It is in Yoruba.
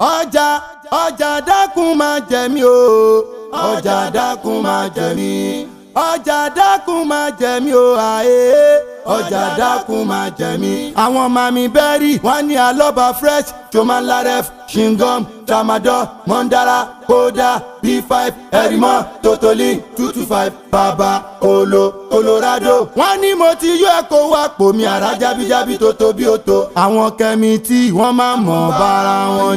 ọjà ọjà dákun máa jẹ mí o ọjà dákun máa jẹ mí ọjà dákun máa jẹ mí o àyè ọjà dákun máa jẹ mí. àwọn mami bẹ́rì wọ́n ní alọ́ba fresh chomanlaref shingom tramadol mondara koda b five erimọ totoli two two five baba olo colorado. wọ́n ní mo ti yọ ẹ̀kọ́ wá pò mí àrà jábíjábí tó tóbi ó tó. àwọn kẹ́mi tí wọ́n máa mọ̀ bára wọn.